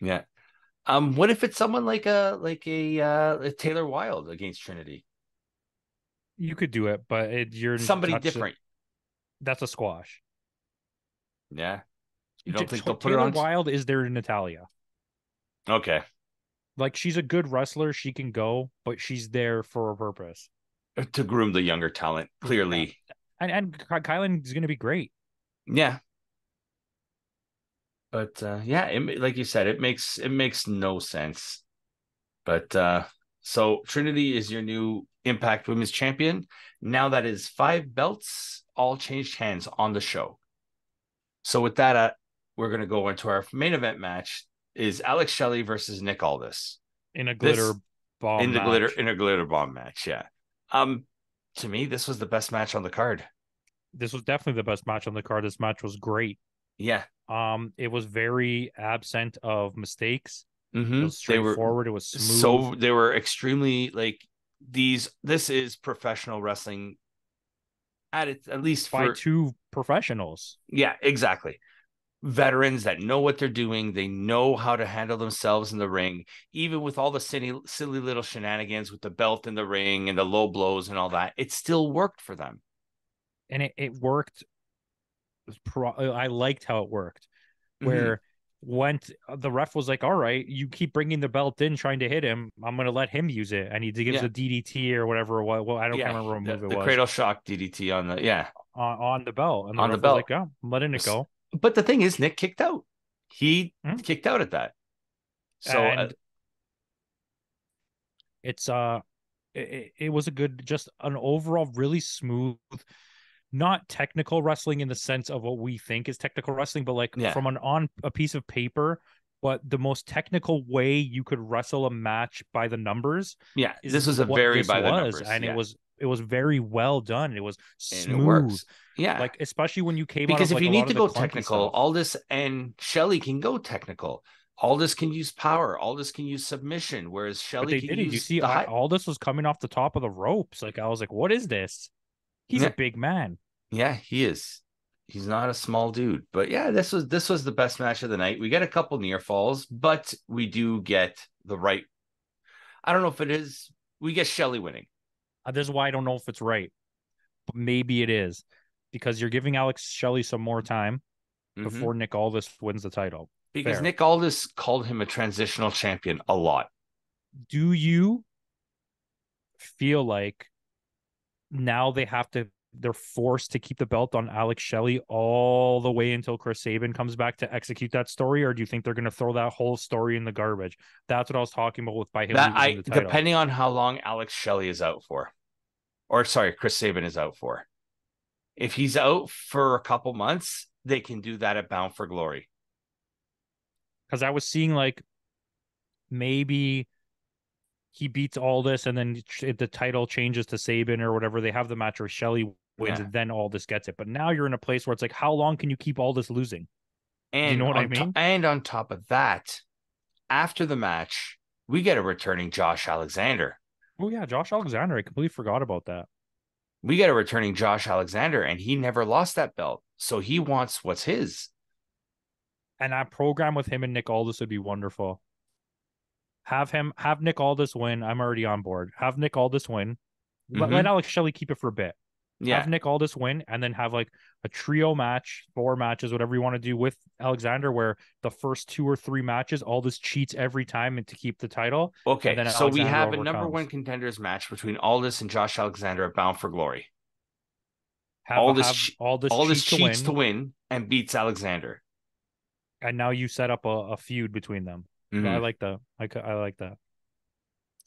[SPEAKER 1] yeah. Um, what if it's someone like a like a uh a Taylor Wilde against Trinity?
[SPEAKER 2] You could do it, but it, you're
[SPEAKER 1] Somebody
[SPEAKER 2] that's a-
[SPEAKER 1] different.
[SPEAKER 2] that's a squash.
[SPEAKER 1] Yeah. You don't
[SPEAKER 2] J-
[SPEAKER 1] think they'll put
[SPEAKER 2] Taylor
[SPEAKER 1] it on?
[SPEAKER 2] Wilde is their Natalya.
[SPEAKER 1] Okay.
[SPEAKER 2] Like she's a good wrestler, she can go, but she's there for a purpose.
[SPEAKER 1] To groom the younger talent, clearly.
[SPEAKER 2] And and Ky- KiLynn is going to be great.
[SPEAKER 1] Yeah. But uh yeah, it, like you said, it makes it makes no sense. But uh so Trinity is your new Impact Women's Champion. Now that is five belts all changed hands on the show. So with that, uh, we're gonna go into our main event match. Is Alex Shelley versus Nick Aldis
[SPEAKER 2] in a
[SPEAKER 1] This-
[SPEAKER 2] glitter bomb
[SPEAKER 1] in the glitter in a glitter bomb match? Yeah. Um, to me, this was the best match on the card.
[SPEAKER 2] This was definitely the best match on the card. This match was great.
[SPEAKER 1] Yeah.
[SPEAKER 2] Um, it was very absent of mistakes. It
[SPEAKER 1] Mhm.
[SPEAKER 2] was
[SPEAKER 1] They were
[SPEAKER 2] straightforward. it was smooth.
[SPEAKER 1] so they were extremely like these this is professional wrestling at its at least
[SPEAKER 2] by
[SPEAKER 1] for
[SPEAKER 2] two professionals.
[SPEAKER 1] yeah exactly veterans that know what they're doing they know how to handle themselves in the ring even with all the silly silly little shenanigans with the belt in the ring and the low blows and all that it still worked for them
[SPEAKER 2] and it, it worked. It pro- I liked how it worked.
[SPEAKER 1] Mhm.
[SPEAKER 2] Where went the ref was like, "All right, you keep bringing the belt in, trying to hit him. I'm going to let him use it." And he gives
[SPEAKER 1] Yeah.
[SPEAKER 2] a DDT or whatever. What well, I don't
[SPEAKER 1] yeah,
[SPEAKER 2] remember what
[SPEAKER 1] the,
[SPEAKER 2] move it
[SPEAKER 1] the
[SPEAKER 2] was
[SPEAKER 1] cradle shock ddt on the yeah
[SPEAKER 2] on, on the belt. And the
[SPEAKER 1] On the belt.
[SPEAKER 2] like, "Yeah, I'm letting it go."
[SPEAKER 1] but the thing is nick kicked out he
[SPEAKER 2] Hmm.
[SPEAKER 1] kicked out at that so uh,
[SPEAKER 2] it's uh it, it was a good just an overall really smooth not technical wrestling in the sense of what we think is technical wrestling but like
[SPEAKER 1] Yeah.
[SPEAKER 2] from an on a piece of paper but the most technical way you could wrestle a match by the numbers
[SPEAKER 1] yeah
[SPEAKER 2] is
[SPEAKER 1] this was a very
[SPEAKER 2] this
[SPEAKER 1] by the
[SPEAKER 2] was,
[SPEAKER 1] numbers
[SPEAKER 2] and
[SPEAKER 1] yeah.
[SPEAKER 2] it was it was very well done it was smooth
[SPEAKER 1] it yeah
[SPEAKER 2] like especially when you came
[SPEAKER 1] because if
[SPEAKER 2] like,
[SPEAKER 1] you need to go technical,
[SPEAKER 2] stuff.
[SPEAKER 1] Aldis and Shelley can go technical. Aldis can use power. Aldis can use submission, whereas
[SPEAKER 2] but
[SPEAKER 1] Shelley
[SPEAKER 2] they
[SPEAKER 1] can
[SPEAKER 2] did it
[SPEAKER 1] use
[SPEAKER 2] you see
[SPEAKER 1] the high.
[SPEAKER 2] all this was coming off the top of the ropes like i was like what is this he's
[SPEAKER 1] Yeah.
[SPEAKER 2] a big man
[SPEAKER 1] Yeah, he is. He's not a small dude, but yeah, this was this was the best match of the night. We get a couple near falls, but we do get the right. I don't know if it is. We get Shelley winning.
[SPEAKER 2] Uh, This is why I don't know if it's right, but maybe it is because you're giving Alex Shelley some more time
[SPEAKER 1] Mhm.
[SPEAKER 2] before Nick Aldis wins the title.
[SPEAKER 1] because
[SPEAKER 2] fair.
[SPEAKER 1] Nick Aldis called him a transitional champion a lot.
[SPEAKER 2] Do you feel like now they have to? They're forced to keep the belt on Alex Shelley all the way until Chris Sabin comes back to execute that story, or do you think they're going to throw that whole story in the garbage? That's what I was talking about with by him
[SPEAKER 1] That I depending on how long Alex Shelley is out for, or sorry, Chris Sabin is out for. If he's out for a couple months, they can do that at Bound for Glory.
[SPEAKER 2] because I was seeing like maybe he beats Aldis, and then the title changes to Sabin or whatever. They have the match where Shelley wins,
[SPEAKER 1] Yeah.
[SPEAKER 2] and then Aldis gets it. But now you're in a place where it's like, how long can you keep Aldis losing?
[SPEAKER 1] And you
[SPEAKER 2] know what I
[SPEAKER 1] on to-
[SPEAKER 2] mean?
[SPEAKER 1] and on top of that, after the match, we get a returning Josh Alexander.
[SPEAKER 2] Oh yeah, Josh Alexander. I completely forgot about that.
[SPEAKER 1] We get a returning Josh Alexander, and he never lost that belt. So he wants what's his.
[SPEAKER 2] And that program with him and Nick Aldis would be wonderful. Have him have Nick Aldis win. I'm already on board. Have Nick Aldis win. Let,
[SPEAKER 1] Mhm.
[SPEAKER 2] let Alex Shelley keep it for a bit.
[SPEAKER 1] Yeah.
[SPEAKER 2] Have Nick Aldis win, and then have like a trio match, four matches, whatever you want to do with Alexander, where the first two or three matches, Aldis cheats every time and to keep the title.
[SPEAKER 1] Okay.
[SPEAKER 2] then
[SPEAKER 1] So we
[SPEAKER 2] Alexander
[SPEAKER 1] have a number one contenders match between Aldis and Josh Alexander at Bound for Glory.
[SPEAKER 2] Have
[SPEAKER 1] Aldis
[SPEAKER 2] have
[SPEAKER 1] che-
[SPEAKER 2] Aldis,
[SPEAKER 1] Aldis
[SPEAKER 2] cheat
[SPEAKER 1] cheats
[SPEAKER 2] to
[SPEAKER 1] to
[SPEAKER 2] win,
[SPEAKER 1] win and beats Alexander.
[SPEAKER 2] and now you set up a, a feud between them.
[SPEAKER 1] Mhm.
[SPEAKER 2] I like that. I, I like that.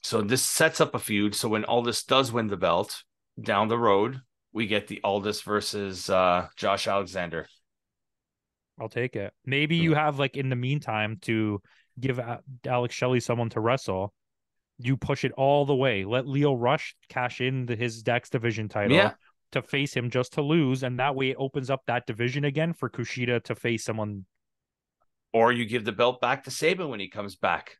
[SPEAKER 1] So this sets up a feud. So when Aldis does win the belt down the road, we get the Aldis versus uh, Josh Alexander.
[SPEAKER 2] I'll take it. Maybe you have like in the meantime to give Alex Shelley someone to wrestle. You push it all the way. Let Lio Rush cash in the, his Dex division title
[SPEAKER 1] Yeah.
[SPEAKER 2] to face him just to lose, and that way it opens up that division again for Kushida to face someone.
[SPEAKER 1] Or you give the belt back to Sabin when he comes back.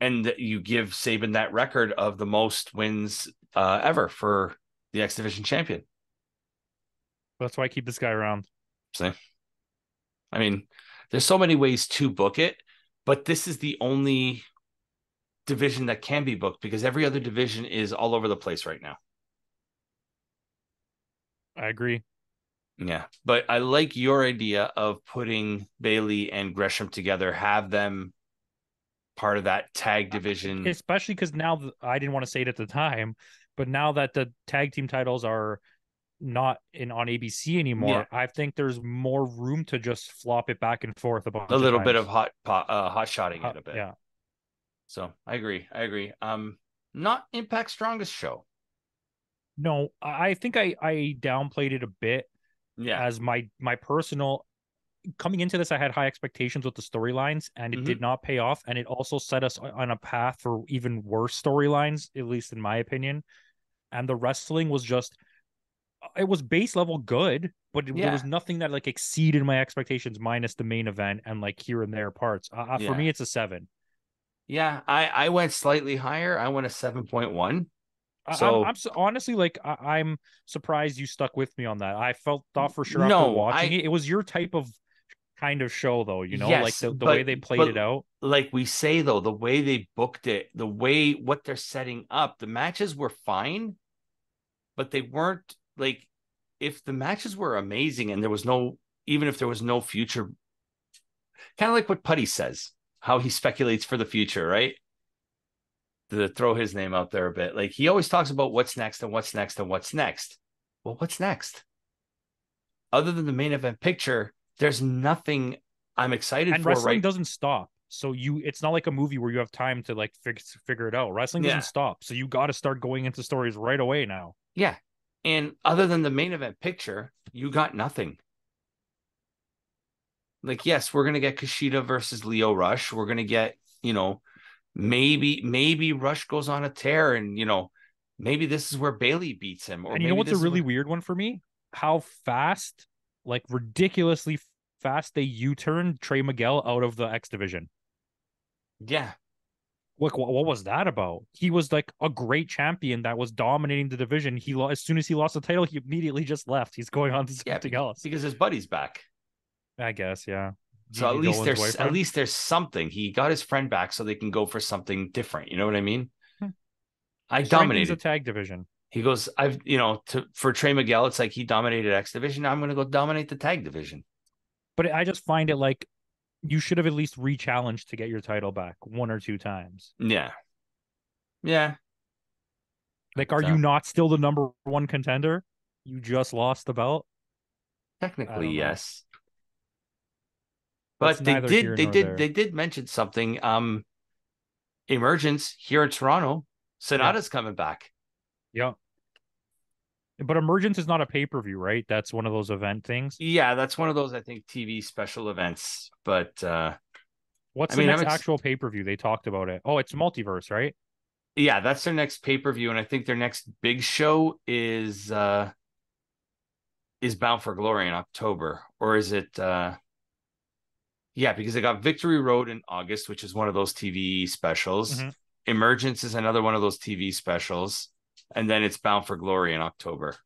[SPEAKER 1] And you give Sabin that record of the most wins uh, ever for the X Division champion.
[SPEAKER 2] That's why I keep this guy around.
[SPEAKER 1] See? I mean, there's so many ways to book it, but this is the only division that can be booked because every other division is all over the place right now.
[SPEAKER 2] I agree.
[SPEAKER 1] Yeah, but I like your idea of putting Bailey and Gresham together, have them part of that tag division.
[SPEAKER 2] especially because now I didn't want to say it at the time, but now that the tag team titles are not in on ABC anymore, I think there's more room to just flop it back and forth a bunch
[SPEAKER 1] a little bit of hot pot, uh, hot shotting
[SPEAKER 2] Hot-
[SPEAKER 1] it a bit.
[SPEAKER 2] Yeah,
[SPEAKER 1] So I agree. I agree. Um, not Impact strongest show.
[SPEAKER 2] no, I I think I I downplayed it a bit
[SPEAKER 1] Yeah.
[SPEAKER 2] as my my personal coming into this. I had high expectations with the storylines, and it
[SPEAKER 1] Mhm.
[SPEAKER 2] did not pay off, and it also set us on a path for even worse storylines, at least in my opinion. And the wrestling was just it was base level good, but there
[SPEAKER 1] Yeah.
[SPEAKER 2] was nothing that like exceeded my expectations, minus the main event and like here and there parts. Uh, uh,
[SPEAKER 1] Yeah.
[SPEAKER 2] For me, it's a seven.
[SPEAKER 1] Yeah, I I went slightly higher. I went a seven point one.
[SPEAKER 2] I-
[SPEAKER 1] So-
[SPEAKER 2] I'm, I'm so, honestly like I, I'm surprised you stuck with me on that. I felt thought for sure
[SPEAKER 1] No,
[SPEAKER 2] after watching
[SPEAKER 1] I-
[SPEAKER 2] it, it was your type of kind of show though. You know, like the, the
[SPEAKER 1] but-
[SPEAKER 2] way they played it out.
[SPEAKER 1] Like we say though, the way they booked it, the way what they're setting up, the matches were fine, but they weren't like if the matches were amazing and there was no even if there was no future kind of like what Putty says, how he speculates for the future, right? To throw his name out there a bit. Like he always talks about what's next and what's next and what's next. Well, what's next? Other than the main event picture, there's nothing I'm excited
[SPEAKER 2] And
[SPEAKER 1] for
[SPEAKER 2] wrestling
[SPEAKER 1] right
[SPEAKER 2] doesn't stop. So you, it's not like a movie where you have time to like fig- figure it out. Wrestling
[SPEAKER 1] Yeah.
[SPEAKER 2] doesn't stop. So you got to start going into stories right away now.
[SPEAKER 1] Yeah. And other than the main event picture, you got nothing. Like, yes, we're gonna get Kushida versus Lio Rush. We're gonna get, you know, maybe maybe Rush goes on a tear, and you know, maybe this is where Bailey beats him. Or
[SPEAKER 2] and you know what's a really
[SPEAKER 1] where-
[SPEAKER 2] weird one for me? How fast, like ridiculously fast, they U-turn Trey Miguel out of the X division.
[SPEAKER 1] yeah,
[SPEAKER 2] Like, what, what was that about? He was like a great champion that was dominating the division. He as soon as he lost the title, he immediately just left. He's going on to
[SPEAKER 1] yeah,
[SPEAKER 2] something
[SPEAKER 1] be-
[SPEAKER 2] else.
[SPEAKER 1] because his buddy's back.
[SPEAKER 2] I guess, yeah.
[SPEAKER 1] So at least there's
[SPEAKER 2] boyfriend?
[SPEAKER 1] at least there's something. He got his friend back, so they can go for something different. You know what I mean?
[SPEAKER 2] Hmm.
[SPEAKER 1] I dominated.
[SPEAKER 2] the tag division.
[SPEAKER 1] He goes, I've, you know, to for Trey Miguel, it's like he dominated X division. Now I'm going to go dominate the tag division.
[SPEAKER 2] But I just find it like you should have at least re-challenged to get your title back one or two times.
[SPEAKER 1] Yeah. Yeah.
[SPEAKER 2] Like, are
[SPEAKER 1] So-
[SPEAKER 2] you not still the number one contender? You just lost the belt.
[SPEAKER 1] Technically, yes. But they did, they did,
[SPEAKER 2] there.
[SPEAKER 1] they did mention something. Um, emergence here in Toronto. Sonata's coming back.
[SPEAKER 2] Yeah. But Emergence is not a pay per view, right? That's one of those event things.
[SPEAKER 1] Yeah, that's one of those I think TV special events. But uh
[SPEAKER 2] What's
[SPEAKER 1] I
[SPEAKER 2] the
[SPEAKER 1] mean,
[SPEAKER 2] next
[SPEAKER 1] ex-
[SPEAKER 2] actual pay per view? They talked about it. Oh, it's multiverse, right?
[SPEAKER 1] Yeah, that's their next pay per view, and I think their next big show is uh is Bound for Glory in October, or is it? uh Yeah, because they got Victory Road in August, which is one of those TV specials.
[SPEAKER 2] Mhm.
[SPEAKER 1] Emergence is another one of those TV specials, and then it's Bound for Glory in October.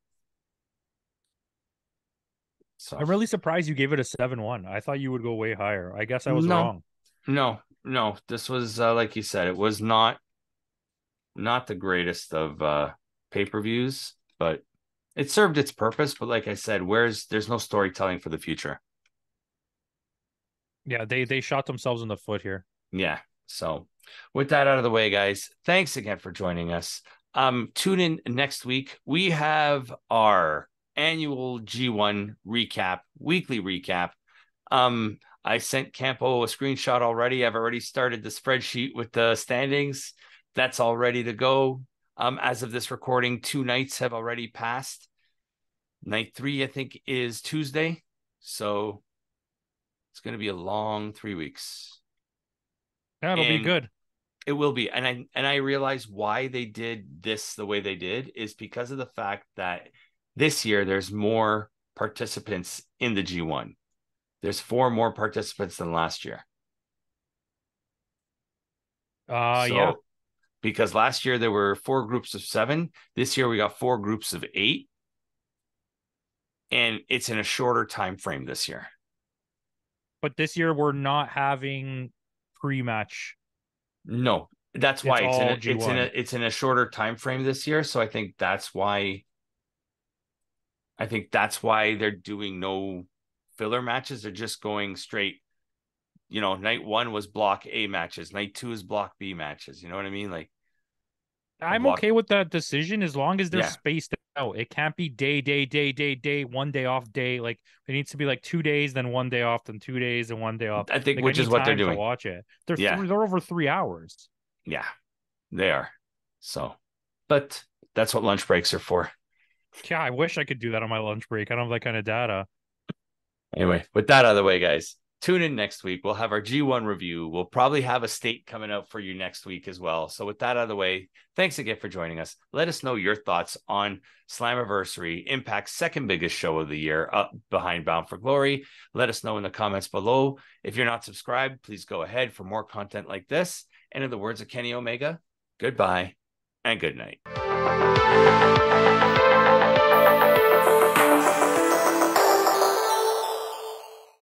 [SPEAKER 1] So
[SPEAKER 2] I'm really surprised you gave it a seven one. I thought you would go way higher. I guess I was
[SPEAKER 1] No.
[SPEAKER 2] wrong.
[SPEAKER 1] No, no. This was uh, like you said, it was not not the greatest of uh pay-per-views, but it served its purpose. But like I said, where's there's no storytelling for the future.
[SPEAKER 2] Yeah, they they shot themselves in the foot here.
[SPEAKER 1] Yeah. So with that out of the way, guys, thanks again for joining us. Um, tune in next week. We have our annual G1 recap, weekly recap. Um, I sent Campo a screenshot already. I've already started the spreadsheet with the standings. That's all ready to go. Um, as of this recording, two nights have already passed. Night three, I think, is Tuesday. So it's going to be a long three weeks.
[SPEAKER 2] That'll be good.
[SPEAKER 1] It will be, and I and I realize why they did this the way they did is because of the fact that this year there's more participants in the G1. There's four more participants than last year.
[SPEAKER 2] Uh
[SPEAKER 1] So-
[SPEAKER 2] yeah.
[SPEAKER 1] Because last year there were four groups of seven. This year we got four groups of eight. And it's in a shorter time frame this year.
[SPEAKER 2] But this year we're not having pre-match.
[SPEAKER 1] No, that's why it's, in it's in a it's in a shorter time frame this year. So I think that's why I think that's why they're doing no filler matches. They're just going straight. You know, night one was block A matches, night two is block B matches. You know what I mean? Like
[SPEAKER 2] I'm okay with that decision as long as they're
[SPEAKER 1] Yeah.
[SPEAKER 2] spaced out. It can't be day, day, day, day, day, one day off, day. Like it needs to be like two days, then one day off, then two days, and one day off.
[SPEAKER 1] I think
[SPEAKER 2] Like, I
[SPEAKER 1] which is what they're doing.
[SPEAKER 2] watch it. They're
[SPEAKER 1] Yeah.
[SPEAKER 2] three, they're over three hours.
[SPEAKER 1] Yeah, they are. So, but that's what lunch breaks are for.
[SPEAKER 2] Yeah, I wish I could do that on my lunch break. I don't have that kind of data.
[SPEAKER 1] Anyway, with that out of the way, guys, tune in next week. We'll have our G1 review. We'll probably have a state coming out for you next week as well. So, with that out of the way, thanks again for joining us. Let us know your thoughts on Slammiversary, Impact's second biggest show of the year, up behind Bound for Glory. Let us know in the comments below. If you're not subscribed, please go ahead for more content like this. And in the words of Kenny Omega, goodbye and good night.